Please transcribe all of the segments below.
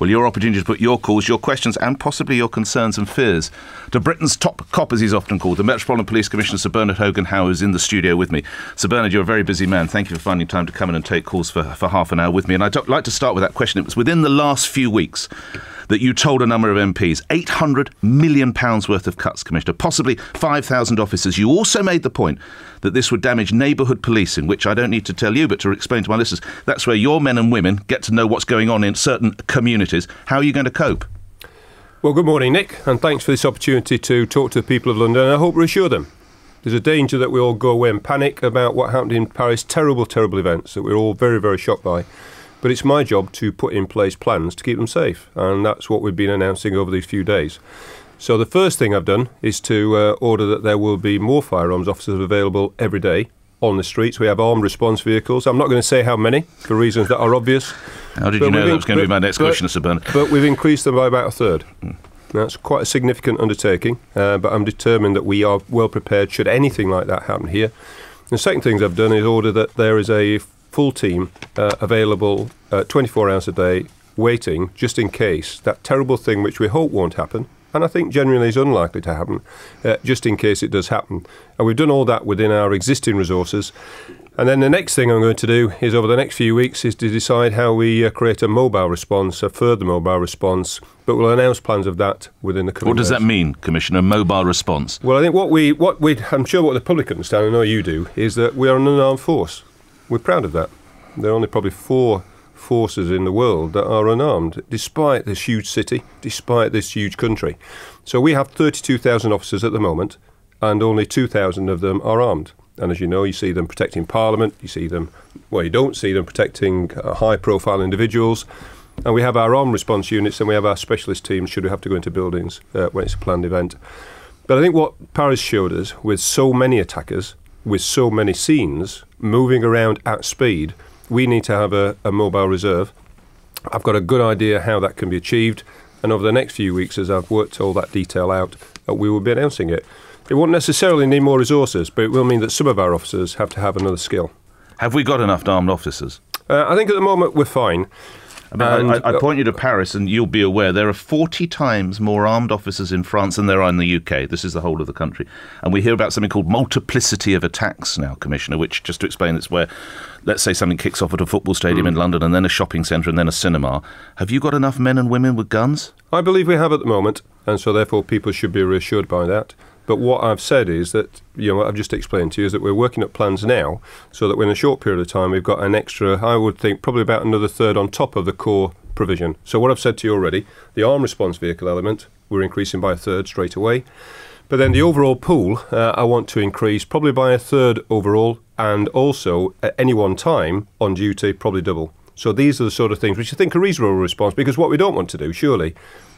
Well, your opportunity to put your calls, your questions, and possibly your concerns and fears to Britain's top cop, as he's often called, the Metropolitan Police Commissioner, Sir Bernard Hogan Howe, is in the studio with me. Sir Bernard, you're a very busy man. Thank you for finding time to come in and take calls for, for half an hour with me. And I'd like to start with that question. It was within the last few weeks that you told a number of MPs £800 million worth of cuts, Commissioner, possibly 5,000 officers. You also made the point that this would damage neighbourhood policing, which I don't need to tell you, but to explain to my listeners, that's where your men and women get to know what's going on in certain communities. How are you going to cope? Well, good morning, Nick, and thanks for this opportunity to talk to the people of London, I hope reassure them. There's a danger that we all go away and panic about what happened in Paris. Terrible, terrible events that we're all very, very shocked by. But it's my job to put in place plans to keep them safe, and that's what we've been announcing over these few days. So the first thing I've done is to uh, order that there will be more firearms officers available every day on the streets. We have armed response vehicles. I'm not going to say how many for reasons that are obvious. How did you know that was going to be my next but, question, Sir Bernard? But we've increased them by about a third. Mm. That's quite a significant undertaking, uh, but I'm determined that we are well prepared should anything like that happen here. The second thing I've done is order that there is a full team uh, available uh, 24 hours a day, waiting just in case that terrible thing, which we hope won't happen, and I think generally is unlikely to happen, uh, just in case it does happen. And we've done all that within our existing resources. And then the next thing I'm going to do is over the next few weeks is to decide how we uh, create a mobile response, a further mobile response. But we'll announce plans of that within the coming. What does days. that mean, Commissioner? Mobile response? Well, I think what we, what we, I'm sure what the public understand, I know you do, is that we are an unarmed force. We're proud of that. There are only probably four forces in the world that are unarmed, despite this huge city, despite this huge country. So we have 32,000 officers at the moment, and only 2,000 of them are armed. And as you know, you see them protecting Parliament, you see them, well, you don't see them protecting uh, high profile individuals. And we have our armed response units and we have our specialist teams should we have to go into buildings uh, when it's a planned event. But I think what Paris showed us with so many attackers, with so many scenes moving around at speed, we need to have a, a mobile reserve. I've got a good idea how that can be achieved, and over the next few weeks, as I've worked all that detail out, uh, we will be announcing it. It won't necessarily need more resources, but it will mean that some of our officers have to have another skill. Have we got enough armed officers? Uh, I think at the moment we're fine. I, mean, I, I, point you to Paris, and you'll be aware there are 40 times more armed officers in France than there are in the UK. This is the whole of the country. And we hear about something called multiplicity of attacks now, Commissioner, which, just to explain, it's where, let's say, something kicks off at a football stadium mm. in London, and then a shopping centre, and then a cinema. Have you got enough men and women with guns? I believe we have at the moment, and so therefore people should be reassured by that. But what I've said is that, you know, what I've just explained to you is that we're working up plans now so that in a short period of time we've got an extra, I would think, probably about another third on top of the core provision. So what I've said to you already, the arm response vehicle element, we're increasing by a third straight away. But then the overall pool, uh, I want to increase probably by a third overall, and also at any one time on duty, probably double. So these are the sort of things which I think are reasonable response because what we don't want to do, surely,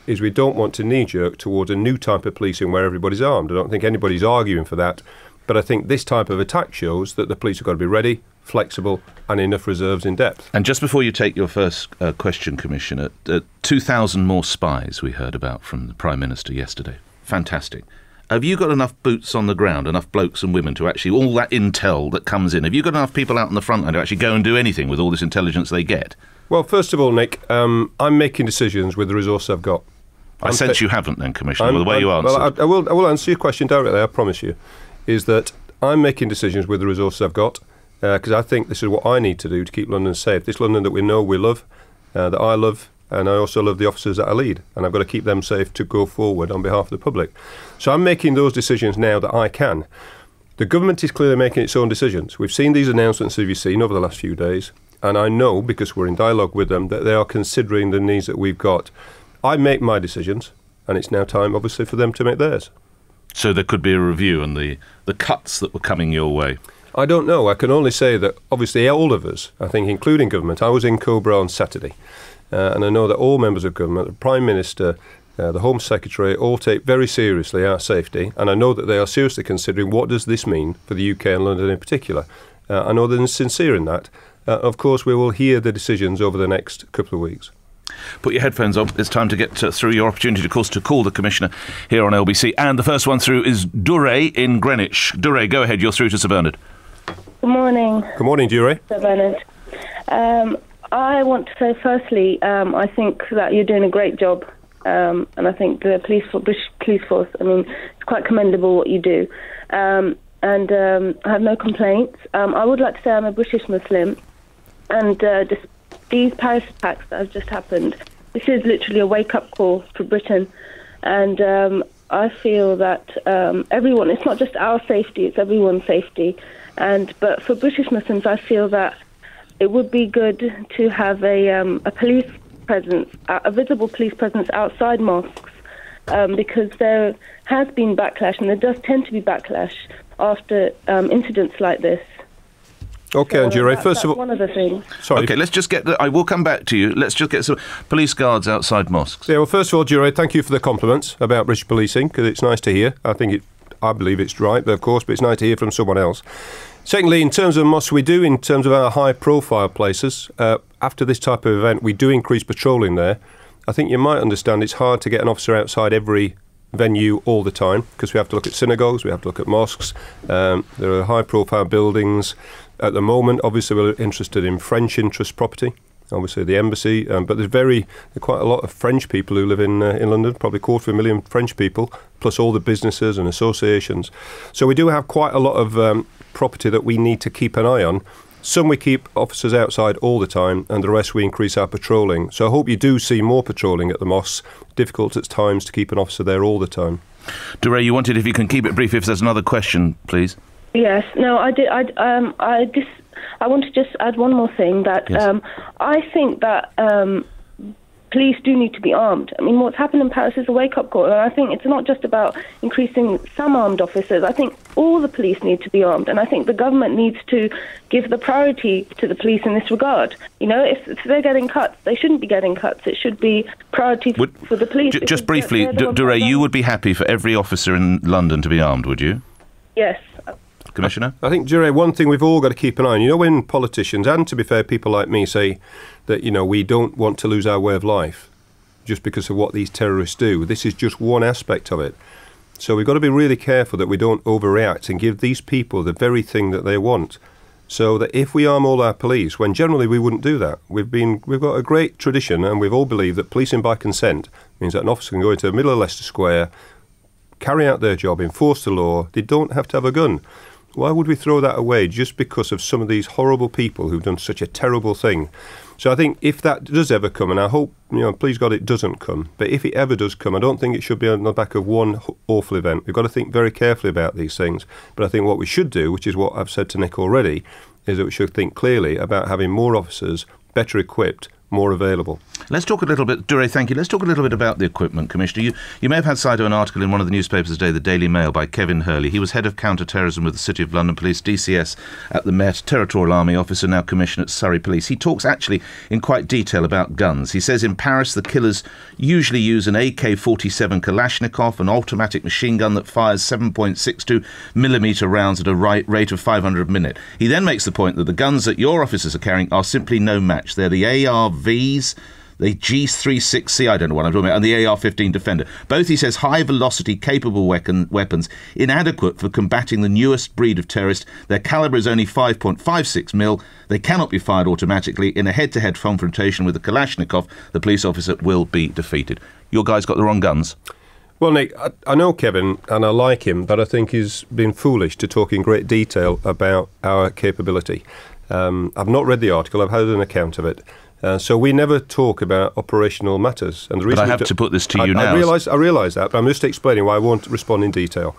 is we don't want to knee jerk towards a new type of policing where everybody's armed. I don't think anybody's arguing for that. But I think this type of attack shows that the police have got to be ready, flexible, and enough reserves in depth. And just before you take your first uh, question, Commissioner, uh, 2,000 more spies we heard about from the Prime Minister yesterday. Fantastic. Have you got enough boots on the ground, enough blokes and women to actually, all that intel that comes in, have you got enough people out in the front line to actually go and do anything with all this intelligence they get? Well, first of all, Nick, um, I'm making decisions with the resource I've got. I sense you haven't then, Commissioner, I'm, with the way I'm, you answered. Well, I, I, will, I will answer your question directly, I promise you. Is that I'm making decisions with the resources I've got because uh, I think this is what I need to do to keep London safe. This London that we know we love, uh, that I love, and I also love the officers that I lead, and I've got to keep them safe to go forward on behalf of the public. So I'm making those decisions now that I can. The government is clearly making its own decisions. We've seen these announcements, as you've seen over the last few days, and I know because we're in dialogue with them that they are considering the needs that we've got. I make my decisions, and it's now time, obviously, for them to make theirs. So there could be a review on the, the cuts that were coming your way. I don't know. I can only say that obviously all of us, I think, including government, I was in Cobra on Saturday, uh, and I know that all members of government, the Prime Minister, uh, the Home Secretary, all take very seriously our safety, and I know that they are seriously considering what does this mean for the UK and London in particular. Uh, I know they're sincere in that. Uh, of course, we will hear the decisions over the next couple of weeks. Put your headphones on. It's time to get to, through your opportunity, of course, to call the Commissioner here on LBC. And the first one through is Dure in Greenwich. Dure, go ahead. You're through to Sir Bernard. Good morning. Good morning, Dure. Sir Bernard. Um, I want to say, firstly, um, I think that you're doing a great job, um, and I think the police, British police force. I mean, it's quite commendable what you do, um, and um, I have no complaints. Um, I would like to say I'm a British Muslim, and uh, this, these Paris attacks that have just happened, this is literally a wake-up call for Britain, and um, I feel that um, everyone. It's not just our safety; it's everyone's safety. And but for British Muslims, I feel that it would be good to have a um, a police presence, a visible police presence outside mosques, um, because there has been backlash, and there does tend to be backlash after um, incidents like this. Okay, So Anjure, that- first that's of all, one of the things. sorry. Okay, let's just get. The, I will come back to you. Let's just get some police guards outside mosques. Yeah, well, first of all, Jure, thank you for the compliments about British policing because it's nice to hear. I think it, I believe it's right, but of course, but it's nice to hear from someone else. Secondly, in terms of mosques, we do, in terms of our high-profile places, uh, after this type of event, we do increase patrolling there. I think you might understand it's hard to get an officer outside every venue all the time because we have to look at synagogues, we have to look at mosques. Um, there are high-profile buildings. At the moment, obviously, we're interested in French interest property obviously the embassy, um, but there's very quite a lot of French people who live in uh, in London, probably a quarter of a million French people, plus all the businesses and associations. So we do have quite a lot of um, property that we need to keep an eye on. Some we keep officers outside all the time, and the rest we increase our patrolling. So I hope you do see more patrolling at the mosques. Difficult at times to keep an officer there all the time. Duray, you wanted if you can keep it brief. If there's another question, please. Yes. No, I did. I um. I just. I want to just add one more thing that Yes. um. I think that um. Police do need to be armed. I mean, what's happened in Paris is a wake-up call, and I think it's not just about increasing some armed officers. I think all the police need to be armed, and I think the government needs to give the priority to the police in this regard. You know, if, if they're getting cuts, they shouldn't be getting cuts. It should be priority Would- for the police. J- just briefly, they're the D- ones Duray, you would be happy for every officer in London to be armed, would you, Yes. Commissioner? I think, Jure, one thing we've all got to keep an eye on. You know, when politicians, and to be fair, people like me say that, you know, we don't want to lose our way of life just because of what these terrorists do. This is just one aspect of it. So we've got to be really careful that we don't overreact and give these people the very thing that they want. So that if we arm all our police, when generally we wouldn't do that, we've been we've got a great tradition, and we've all believed that policing by consent means that an officer can go into the middle of Leicester Square, carry out their job, enforce the law. They don't have to have a gun. Why would we throw that away just because of some of these horrible people who've done such a terrible thing? So I think if that does ever come, and I hope, you know, please God it doesn't come, but if it ever does come, I don't think it should be on the back of one awful event. We've got to think very carefully about these things. But I think what we should do, which is what I've said to Nick already, is that we should think clearly about having more officers, better equipped, more available. Let's talk a little bit, Duray, thank you. Let's talk a little bit about the equipment, Commissioner. You, you may have had sight of an article in one of the newspapers today, the Daily Mail, by Kevin Hurley. He was head of counter-terrorism with the City of London Police, DCS at the Met, Territorial Army officer, now Commissioner at Surrey Police. He talks actually in quite detail about guns. He says in Paris the killers usually use an AK-47 Kalashnikov, an automatic machine gun that fires 7.62 millimeter rounds at a right rate of 500 a minute. He then makes the point that the guns that your officers are carrying are simply no match. They're the ARVs the G36C, I don't know what I'm talking about, and the AR-15 Defender. Both, he says, high-velocity, capable weapon, weapons, inadequate for combating the newest breed of terrorist. Their caliber is only 5.56 mil. They cannot be fired automatically. In a head-to-head confrontation with the Kalashnikov, the police officer will be defeated. Your guys got the wrong guns. Well, Nick, I, I know Kevin and I like him, but I think he's been foolish to talk in great detail about our capability. Um, I've not read the article, I've had an account of it. Uh, so we never talk about operational matters. And the reason I have to put this to you I now. realise I realise that, but I'm just explaining why I won't respond in detail.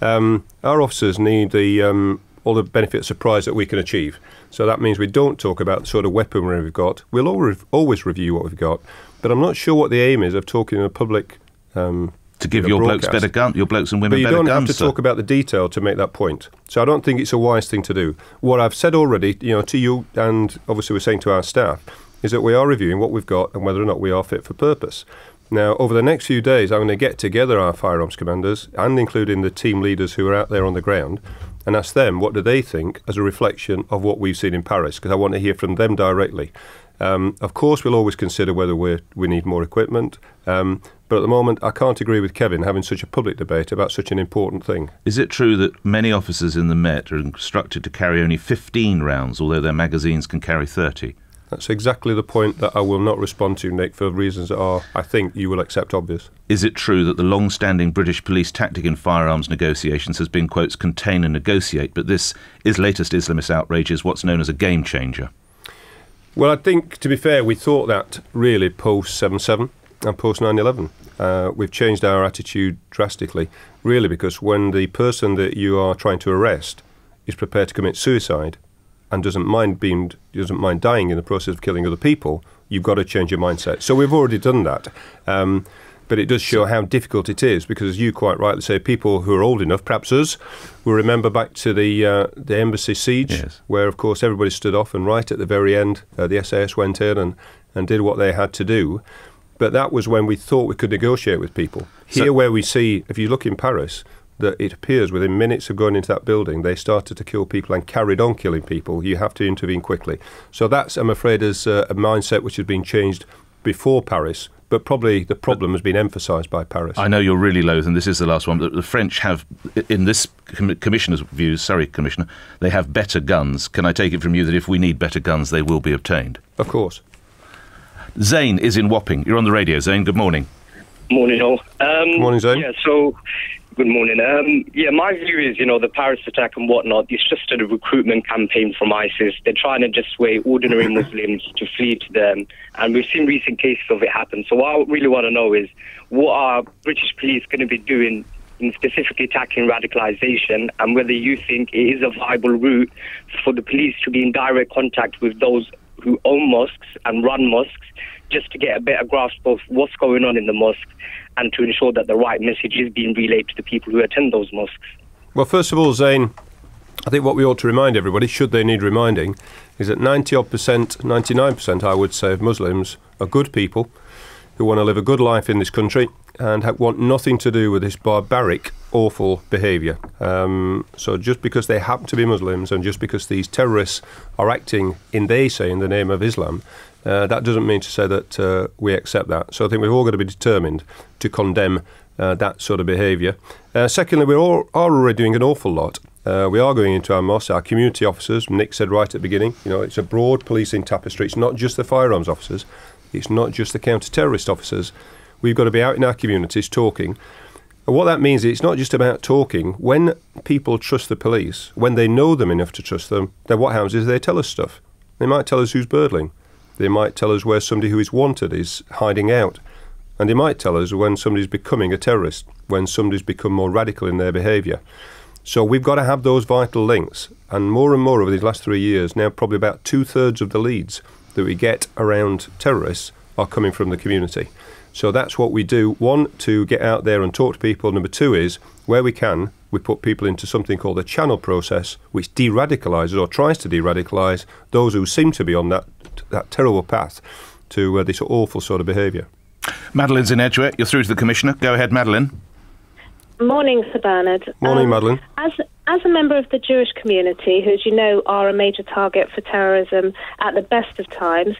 Um, our officers need the um, all the benefit of surprise that we can achieve. So that means we don't talk about the sort of weaponry we've got. We'll always, always review what we've got, but I'm not sure what the aim is of talking in a public. Um, To give you your blokes better guns, your blokes and women But women you better don't guns. have to sir. talk about the detail to make that point. So I don't think it's a wise thing to do. What I've said already, you know, to you and obviously we're saying to our staff, is that we are reviewing what we've got and whether or not we are fit for purpose. Now, over the next few days, I'm going to get together our firearms commanders and including the team leaders who are out there on the ground and ask them what do they think as a reflection of what we've seen in Paris, because I want to hear from them directly. Um, of course, we'll always consider whether we we need more equipment, um, but at the moment, I can't agree with Kevin having such a public debate about such an important thing. Is it true that many officers in the Met are instructed to carry only 15 rounds, although their magazines can carry 30? That's exactly the point that I will not respond to, Nick, for reasons that are, I think, you will accept obvious. Is it true that the long standing British police tactic in firearms negotiations has been, quotes, contain and negotiate, but this is latest Islamist outrage is what's known as a game changer? Well, I think, to be fair, we thought that really post 7 7 and post 9 11. Uh, we've changed our attitude drastically, really, because when the person that you are trying to arrest is prepared to commit suicide, and doesn't mind being doesn't mind dying in the process of killing other people, you've got to change your mindset. So we've already done that. Um, but it does show how difficult it is because, as you quite rightly say, people who are old enough, perhaps us, will remember back to the uh, the embassy siege, yes. where of course everybody stood off, and right at the very end, uh, the SAS went in and, and did what they had to do. But that was when we thought we could negotiate with people. Here, so, where we see, if you look in Paris, that it appears within minutes of going into that building, they started to kill people and carried on killing people. You have to intervene quickly. So that's, I'm afraid, is uh, a mindset which has been changed before Paris. But probably the problem has been emphasised by Paris. I know you're really loath, and this is the last one. But the French have, in this commissioner's view, sorry, commissioner, they have better guns. Can I take it from you that if we need better guns, they will be obtained? Of course. Zane is in Wapping. You're on the radio, Zane. Good morning. Morning, all. Um, morning, Zane. Yeah, so Good morning. Um, yeah, my view is, you know, the Paris attack and whatnot, it's just a recruitment campaign from ISIS. They're trying to just sway ordinary Muslims to flee to them. And we've seen recent cases of it happen. So what I really want to know is what are British police going to be doing in specifically tackling radicalization and whether you think it is a viable route for the police to be in direct contact with those who own mosques and run mosques just to get a better grasp of what's going on in the mosque and to ensure that the right message is being relayed to the people who attend those mosques. Well, first of all, Zane, I think what we ought to remind everybody, should they need reminding, is that 90 odd percent, 99 percent, I would say, of Muslims are good people who want to live a good life in this country and want nothing to do with this barbaric, awful behaviour. Um, so just because they happen to be Muslims and just because these terrorists are acting in, they say, in the name of Islam, uh, that doesn't mean to say that uh, we accept that. So I think we've all got to be determined to condemn uh, that sort of behaviour. Uh, secondly, we all, are already doing an awful lot. Uh, we are going into our mosques, our community officers. Nick said right at the beginning, you know, it's a broad policing tapestry. It's not just the firearms officers. It's not just the counter-terrorist officers. We've got to be out in our communities talking. And what that means is it's not just about talking. When people trust the police, when they know them enough to trust them, then what happens is they tell us stuff. They might tell us who's birdling. They might tell us where somebody who is wanted is hiding out. And they might tell us when somebody's becoming a terrorist, when somebody's become more radical in their behaviour. So we've got to have those vital links. And more and more over these last three years, now probably about two thirds of the leads that we get around terrorists are coming from the community. So that's what we do. One, to get out there and talk to people. Number two is, where we can, we put people into something called the channel process, which de radicalises or tries to de radicalise those who seem to be on that that terrible path to uh, this awful sort of behaviour. Madeline's in Edgware. You're through to the Commissioner. Go ahead, Madeline. Morning, Sir Bernard. Morning, um, Madeline. As as a member of the Jewish community, who, as you know, are a major target for terrorism at the best of times,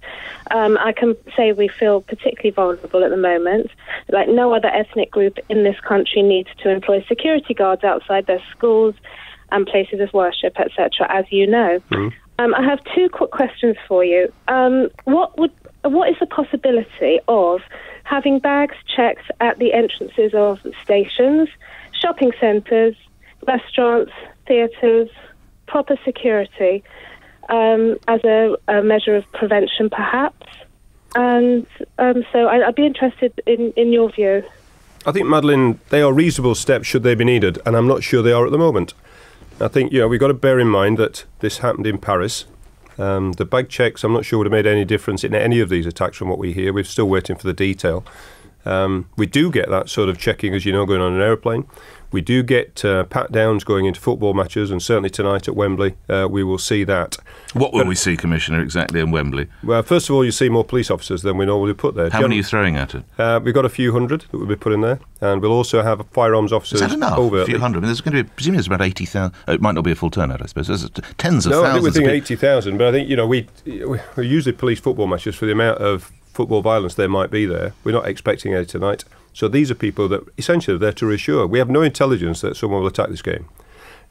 um, I can say we feel particularly vulnerable at the moment. Like no other ethnic group in this country needs to employ security guards outside their schools and places of worship, etc., as you know. Mm. Um, I have two quick questions for you. Um, what would what is the possibility of having bags checked at the entrances of stations, shopping centres, restaurants, theatres, proper security um, as a, a, measure of prevention, perhaps? And um, so I, would be interested in, in your view. I think, Madeline, they are reasonable steps should they be needed, and I'm not sure they are at the moment. I think you know we've got to bear in mind that this happened in Paris. Um, the bag checks, I'm not sure would have made any difference in any of these attacks from what we hear. We're still waiting for the detail. Um, we do get that sort of checking, as you know, going on an aeroplane. We do get uh, pat downs going into football matches, and certainly tonight at Wembley, uh, we will see that. What will but, we see, Commissioner, exactly in Wembley? Well, first of all, you see more police officers than we normally put there. How many are you throwing at it? Uh, we've got a few hundred that will be put in there, and we'll also have firearms officers. Is that enough? Over a few hundred. I mean, there's going to be, presumably, there's about 80,000. Oh, it might not be a full turnout, I suppose. There's tens of no, thousands. I think we're thinking 80,000, but I think, you know, we, we usually police football matches for the amount of football violence there might be there. We're not expecting any tonight. So these are people that essentially are there to reassure. We have no intelligence that someone will attack this game.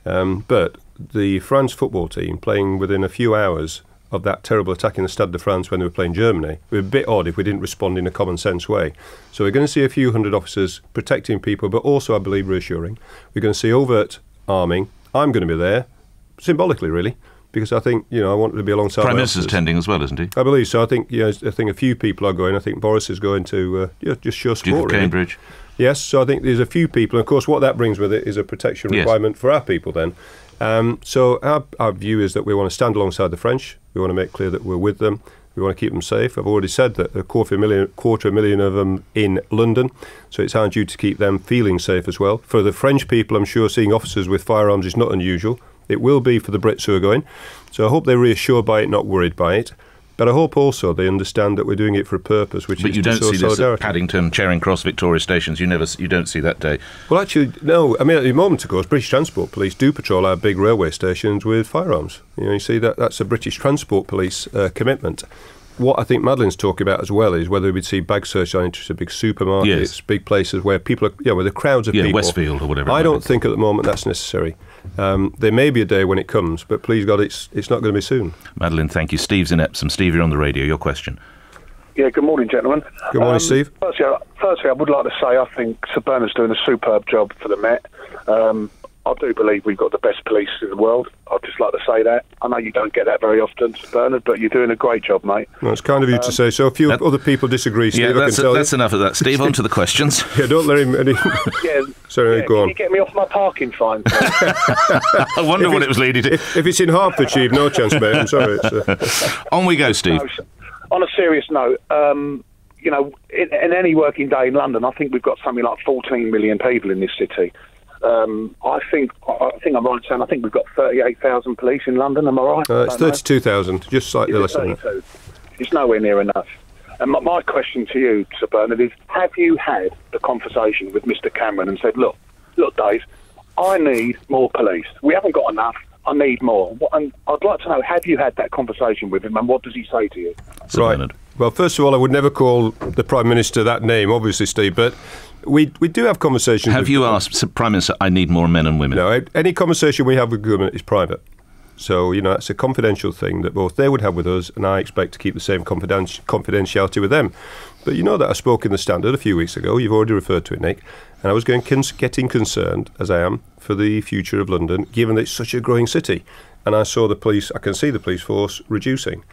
Um, but the France football team playing within a few hours of that terrible attack in the Stade de France when they were playing Germany. Would be a bit odd if we didn't respond in a common sense way. So we're going to see a few hundred officers protecting people, but also, I believe, reassuring. We're going to see overt arming. I'm going to be there, symbolically, really, because I think you know I want to be alongside. Prime Minister's attending as well, isn't he? I believe so. I think you know, I think a few people are going. I think Boris is going to uh, yeah, just show Duke support. of. Cambridge. Yes, so I think there's a few people. And of course, what that brings with it is a protection Yes. requirement for our people then. Um, so our, our view is that we want to stand alongside the French. We want to make clear that we're with them. We want to keep them safe. I've already said that a quarter of a million, quarter of a million of them in London. So it's our duty to keep them feeling safe as well. For the French people, I'm sure seeing officers with firearms is not unusual. It will be for the Brits who are going. So I hope they're reassured by it, not worried by it. But I hope also they understand that we're doing it for a purpose, which But is you to don't show see this at solidarity. Paddington, Charing Cross, Victoria stations. You never, you don't see that day. Well, actually, no. I mean, at the moment, of course, British Transport Police do patrol our big railway stations with firearms. You know, you see that that's a British Transport Police uh, commitment. What I think Madeline's talking about as well is whether we'd see bag search on into big supermarkets, Yes. big places where people are, yeah, where the crowds of Yeah, people. Westfield or whatever I don't think at the moment that's necessary. Um, there may be a day when it comes, but please God, it's it's not going to be soon. Madeline, thank you. Steve's in Epsom. Steve, you're on the radio. Your question. Yeah, good morning, gentlemen. Good morning, Steve. Firstly, I- firstly, I would like to say I think Sir Bernard's doing a superb job for the Met. Um, I do believe we've got the best police in the world. I'd just like to say that. I know you don't get that very often, Bernard, but you're doing a great job, mate. No, it's kind of you to say so. A few that- other people disagree, Steve. yeah, I can that's, tell that's you. enough of that. Steve, on to the questions. Yeah, don't let him. Any... Yeah, Sorry, yeah, go can on. you get me off my parking fine? I wonder what it was leading to. If, if it's in Hertfordshire, you've no chance, mate. I'm sorry. It's, uh, On we go, Steve. No, on a serious note, um, you know, in, in any working day in London, I think we've got something like 14 million people in this city. Um, I think I I think I'm right in saying I think we've got 38,000 police in London. Am I right? uh, it's I don't know. 32,000, just slightly less than that. It's nowhere near enough. And my, my question to you, Sir Bernard, is: Have you had the conversation with Mr. Cameron and said, "Look, look, Dave, I need more police. We haven't got enough. I need more." What, and I'd like to know: Have you had that conversation with him, and what does he say to you? Sir Right. Bernard. Well, first of all, I would never call the Prime Minister that name, obviously, Steve, but we, we do have conversations. Have you asked Sir Prime Minister, I need more men and women? No, any conversation we have with government is private. So, you know, it's a confidential thing that both they would have with us, and I expect to keep the same confidenti- confidentiality with them. But you know that I spoke in the Standard a few weeks ago. You've already referred to it, Nick. And I was going cons- getting concerned, as I am, for the future of London, given that it's such a growing city. And I saw the police, I can see the police force reducing.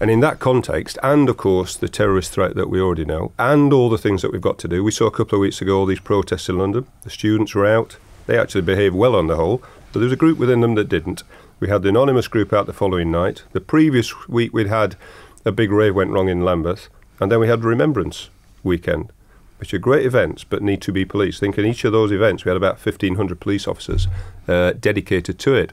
And in that context, and of course the terrorist threat that we already know, and all the things that we've got to do, we saw a couple of weeks ago all these protests in London. The students were out. They actually behaved well on the whole, but there was a group within them that didn't. We had the anonymous group out the following night. The previous week we'd had a big rave went wrong in Lambeth, and then we had Remembrance Weekend, which are great events but need to be policed. I think in each of those events we had about 1,500 police officers uh, dedicated to it.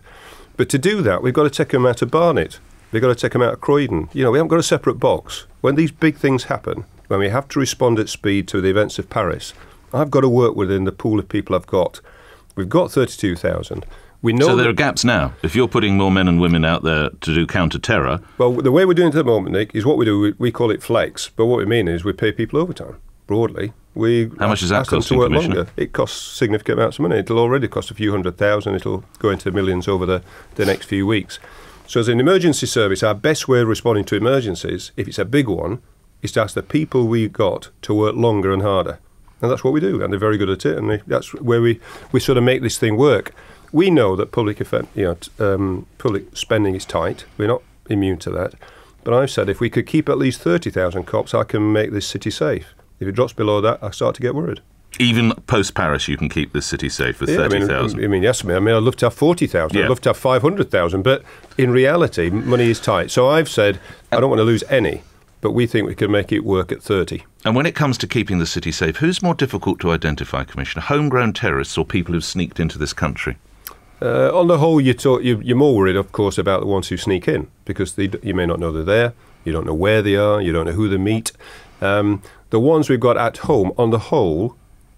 But to do that, we've got to take them out of Barnet. We've got to take them out of Croydon. You know, we haven't got a separate box. When these big things happen, when we have to respond at speed to the events of Paris, I've got to work within the pool of people I've got. We've got 32,000. We know So there are gaps now. If you're putting more men and women out there to do counter terror, Well, the way we're doing it at the moment, Nick, is what we do. We, we call it flex, but what we mean is we pay people overtime. Broadly, we How much is that them to work longer. It costs significant amounts of money. It'll already cost a few hundred thousand. It'll go into millions over the, the next few weeks. So, as an emergency service, our best way of responding to emergencies, if it's a big one, is to ask the people we've got to work longer and harder. And that's what we do, and they're very good at it. And they, that's where we, we sort of make this thing work. We know that public, effe- you know, um, public spending is tight. We're not immune to that. But I've said if we could keep at least 30,000 cops, I can make this city safe. If it drops below that, I start to get worried. Even post Paris, you can keep this city safe with Yeah, I mean, 30,000. I mean, yes, I mean, I mean, I'd love to have 40,000. Yeah. I'd love to have 500,000. But in reality, money is tight. So I've said I don't want to lose any, but we think we can make it work at 30. And when it comes to keeping the city safe, who's more difficult to identify, Commissioner? Homegrown terrorists or people who've sneaked into this country? Uh, on the whole, you talk, you, you're more worried, of course, about the ones who sneak in because they, you may not know they're there, you don't know where they are, you don't know who they meet. Um, the ones we've got at home, on the whole,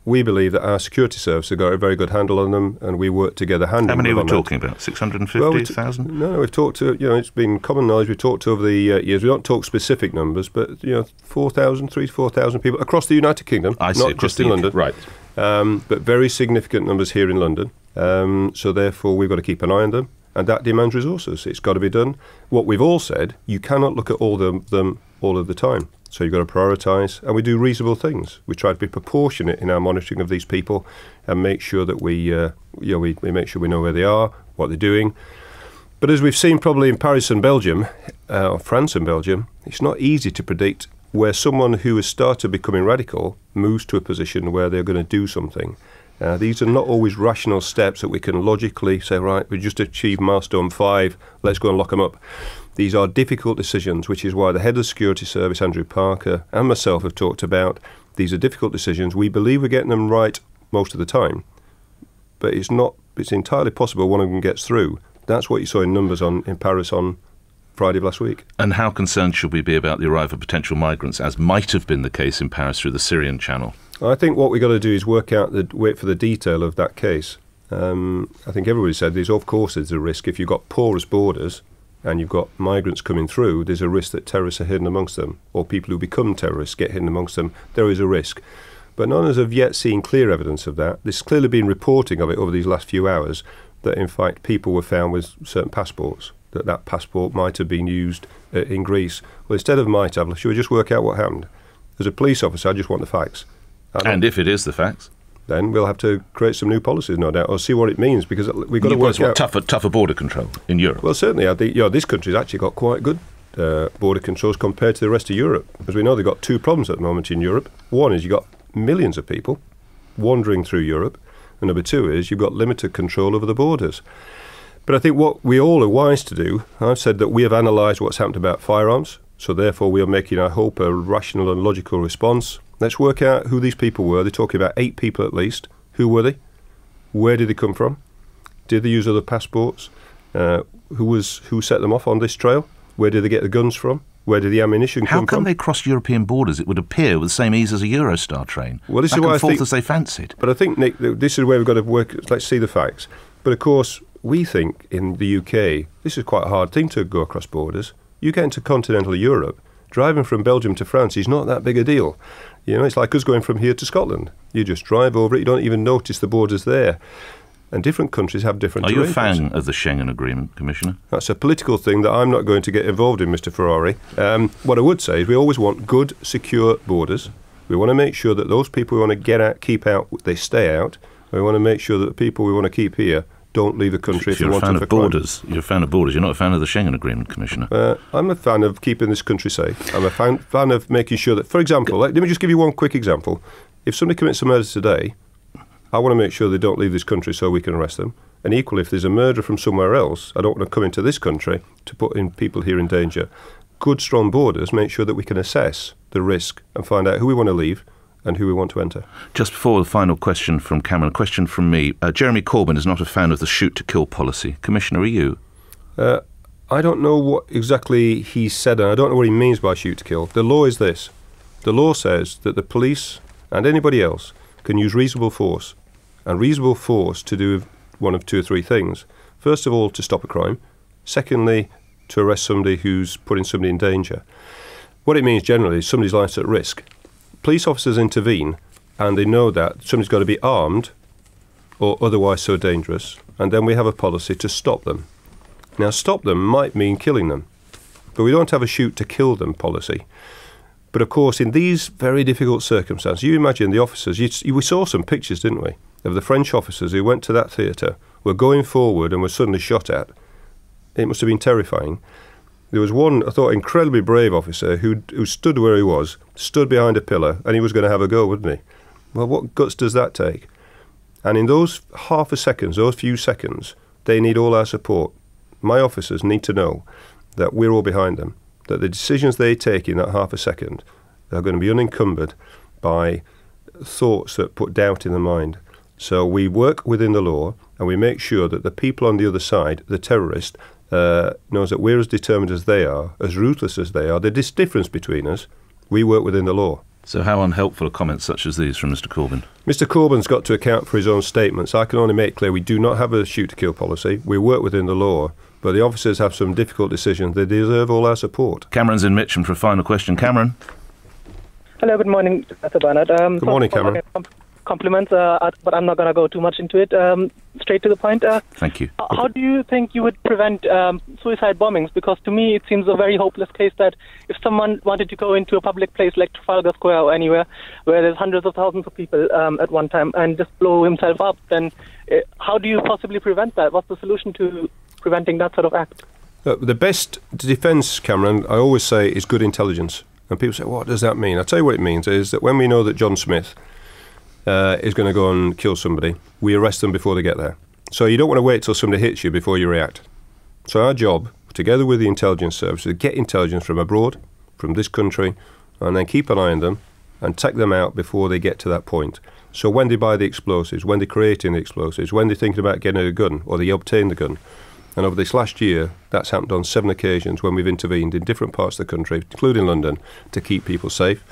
we believe that our security service have got a very good handle on them, and we work together hand How in many are we that. talking about? Well, we t- 650,000? No, no, we've talked to, you know, it's been common knowledge, we've talked to over the uh, years. We don't talk specific numbers, but, you know, 4,000, 3 to 4,000 people across the United Kingdom, I see, not just in UK. London. Right. Um, but very significant numbers here in London. Um, so therefore, we've got to keep an eye on them. and that demands resources. It's got to be done. What we've all said, you cannot look at all them, them all of the time. So you've got to prioritise, and we do reasonable things. We try to be proportionate in our monitoring of these people, and make sure that we, uh, you know, we, we make sure we know where they are, what they're doing. But as we've seen probably in Paris and Belgium, uh, or France and Belgium, it's not easy to predict where someone who has started becoming radical moves to a position where they're going to do something. Uh, these are not always rational steps that we can logically say, right, we just achieved milestone five, let's go and lock them up. These are difficult decisions, which is why the head of the security service, Andrew Parker, and myself have talked about these are difficult decisions. We believe we're getting them right most of the time, but it's not. It's entirely possible one of them gets through. That's what you saw in numbers on in Paris on Friday of last week. And how concerned should we be about the arrival of potential migrants, as might have been the case in Paris through the Syrian Channel? I think what we've got to do is work out the wait for the detail of that case. Um, I think everybody said there's of course there's a risk if you've got porous borders and you've got migrants coming through. There's a risk that terrorists are hidden amongst them, or people who become terrorists get hidden amongst them. There is a risk, but none of us have yet seen clear evidence of that. There's clearly been reporting of it over these last few hours that in fact people were found with certain passports that that passport might have been used uh, in Greece. Well, instead of might have, should we just work out what happened? As a police officer, I just want the facts. And if it is the facts, then we'll have to create some new policies, no doubt, or see what it means because we've got to work out tougher, tougher border control in Europe. Well, certainly, I think you know, this country's actually got quite good uh, border controls compared to the rest of Europe. As we know, they've got two problems at the moment in Europe. One is you've got millions of people wandering through Europe, and number two is you've got limited control over the borders. But I think what we all are wise to do, I've said that we have analysed what's happened about firearms, so therefore we are making, I hope, a rational and logical response Let's work out who these people were. They're talking about eight people at least. Who were they? Where did they come from? Did they use other passports? Uh, who was who set them off on this trail? Where did they get the guns from? Where did the ammunition How come from? How come they crossed European borders? It would appear with the same ease as a Eurostar train. Well, this Back is why and I forth think, as they fancied. But I think, Nick, this is where we've got to work. Let's see the facts. But of course, we think in the UK this is quite a hard thing to go across borders. You get into continental Europe, driving from Belgium to France is not that big a deal. You know, it's like us going from here to Scotland. You just drive over it, you don't even notice the borders there. And different countries have different. Are you a fan of the Schengen Agreement, Commissioner? That's a political thing that I'm not going to get involved in, Mr. Ferrari. Um, what I would say is we always want good, secure borders. We want to make sure that those people we want to get out, keep out, they stay out. We want to make sure that the people we want to keep here don't leave the country if, if you're a fan of borders. Crime. You're a fan of borders. You're not a fan of the Schengen Agreement, Commissioner. Uh, I'm a fan of keeping this country safe. I'm a fan, fan of making sure that, for example, like, let me just give you one quick example. If somebody commits a murder today, I want to make sure they don't leave this country so we can arrest them. And equally, if there's a murder from somewhere else, I don't want to come into this country to put in people here in danger. Good, strong borders make sure that we can assess the risk and find out who we want to leave and who we want to enter. Just before the final question from Cameron, a question from me. Uh, Jeremy Corbyn is not a fan of the shoot to kill policy. Commissioner, are you? Uh, I don't know what exactly he said, and I don't know what he means by shoot to kill. The law is this the law says that the police and anybody else can use reasonable force, and reasonable force to do one of two or three things. First of all, to stop a crime. Secondly, to arrest somebody who's putting somebody in danger. What it means generally is somebody's life's at risk police officers intervene and they know that somebody's got to be armed or otherwise so dangerous, and then we have a policy to stop them. Now, stop them might mean killing them, but we don't have a shoot to kill them policy. But of course, in these very difficult circumstances, you imagine the officers, you, we saw some pictures, didn't we, of the French officers who went to that theatre, were going forward and were suddenly shot at. It must have been terrifying. There was one, I thought, incredibly brave officer who who stood where he was, stood behind a pillar, and he was going to have a go, wouldn't he? Well, what guts does that take? And in those half a seconds, those few seconds, they need all our support. My officers need to know that we're all behind them, that the decisions they take in that half a second are going to be unencumbered by thoughts that put doubt in the mind. So we work within the law and we make sure that the people on the other side, the terrorist, uh, knows that we're as determined as they are, as ruthless as they are. There's difference between us. We work within the law. So, how unhelpful are comments such as these from Mr. Corbyn? Mr. Corbyn's got to account for his own statements. I can only make clear we do not have a shoot to kill policy. We work within the law, but the officers have some difficult decisions. They deserve all our support. Cameron's in Mitcham for a final question. Cameron? Hello, good morning, Mr. Bernard. Um, good morning, Cameron compliments, uh, but I'm not going to go too much into it. Um, straight to the point. Uh, Thank you. How do you think you would prevent um, suicide bombings? Because to me, it seems a very hopeless case that if someone wanted to go into a public place like Trafalgar Square or anywhere where there's hundreds of thousands of people um, at one time and just blow himself up, then uh, how do you possibly prevent that? What's the solution to preventing that sort of act? Uh, the best defence, Cameron, I always say, is good intelligence. And people say, what does that mean? I'll tell you what it means is that when we know that John Smith uh, is going to go and kill somebody, we arrest them before they get there. So you don't want to wait till somebody hits you before you react. So our job, together with the intelligence services, is to get intelligence from abroad, from this country, and then keep an eye on them and take them out before they get to that point. So when they buy the explosives, when they're creating the explosives, when they're thinking about getting a gun or they obtain the gun, and over this last year, that's happened on seven occasions when we've intervened in different parts of the country, including London, to keep people safe.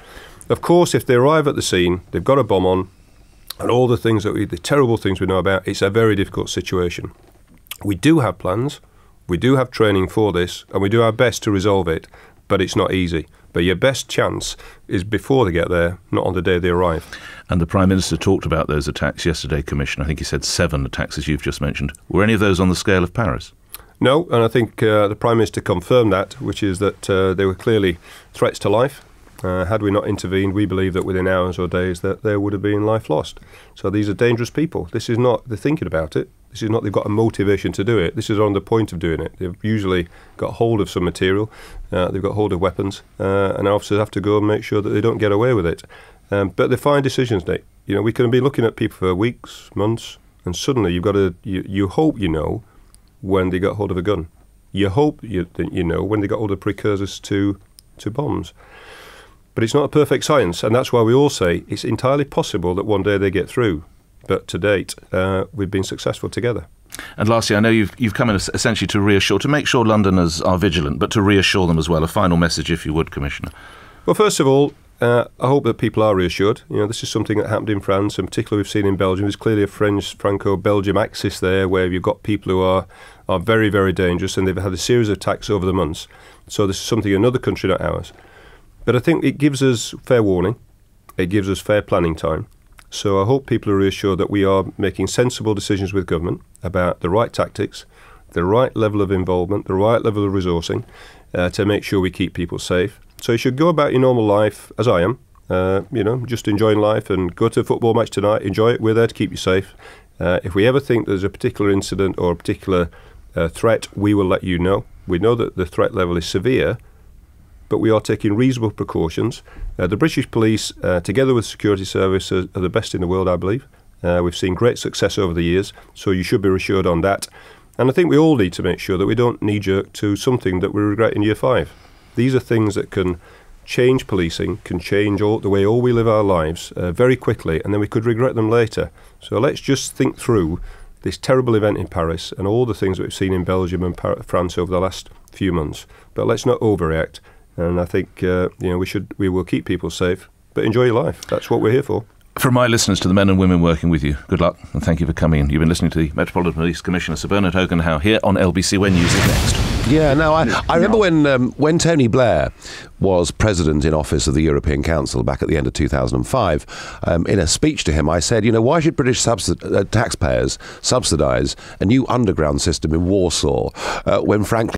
Of course, if they arrive at the scene, they've got a bomb on, and all the things that we, the terrible things we know about, it's a very difficult situation. We do have plans, we do have training for this, and we do our best to resolve it, but it's not easy. But your best chance is before they get there, not on the day they arrive. And the Prime Minister talked about those attacks yesterday, Commissioner. I think he said seven attacks, as you've just mentioned. Were any of those on the scale of Paris? No, and I think uh, the Prime Minister confirmed that, which is that uh, they were clearly threats to life. Uh, had we not intervened, we believe that within hours or days that there would have been life lost. So these are dangerous people. This is not they're thinking about it. This is not they've got a motivation to do it. This is on the point of doing it. They've usually got hold of some material. Uh, they've got hold of weapons, uh, and officers have to go and make sure that they don't get away with it. Um, but they're fine decisions, Nick. You know, we can be looking at people for weeks, months, and suddenly you've got to. You, you hope you know when they got hold of a gun. You hope you you know when they got hold of precursors to to bombs. But it's not a perfect science, and that's why we all say it's entirely possible that one day they get through. But to date, uh, we've been successful together. And lastly, I know you've you've come in essentially to reassure, to make sure Londoners are vigilant, but to reassure them as well. A final message, if you would, Commissioner. Well, first of all, uh, I hope that people are reassured. You know, this is something that happened in France, and particularly we've seen in Belgium. There's clearly a French Franco-Belgium axis there, where you've got people who are are very, very dangerous, and they've had a series of attacks over the months. So this is something in another country, not ours. But I think it gives us fair warning. It gives us fair planning time. So I hope people are reassured that we are making sensible decisions with government about the right tactics, the right level of involvement, the right level of resourcing uh, to make sure we keep people safe. So you should go about your normal life as I am, uh, you know, just enjoying life and go to a football match tonight, enjoy it. We're there to keep you safe. Uh, if we ever think there's a particular incident or a particular uh, threat, we will let you know. We know that the threat level is severe, but we are taking reasonable precautions. Uh, the British Police, uh, together with Security Service, are, are, the best in the world, I believe. Uh, we've seen great success over the years, so you should be reassured on that. And I think we all need to make sure that we don't knee jerk to something that we regret in year five. These are things that can change policing, can change all, the way all we live our lives uh, very quickly, and then we could regret them later. So let's just think through this terrible event in Paris and all the things that we've seen in Belgium and Par- France over the last few months. But let's not overreact. And I think uh, you know we should we will keep people safe, but enjoy your life. That's what we're here for. From my listeners to the men and women working with you, good luck and thank you for coming in. You've been listening to the Metropolitan Police Commissioner Sir Bernard Hogan-Howe here on LBC When News is next. Yeah, no, I, I remember when um, when Tony Blair was president in office of the European Council back at the end of 2005. Um, in a speech to him, I said, you know, why should British subsidi- uh, taxpayers subsidise a new underground system in Warsaw uh, when, frankly,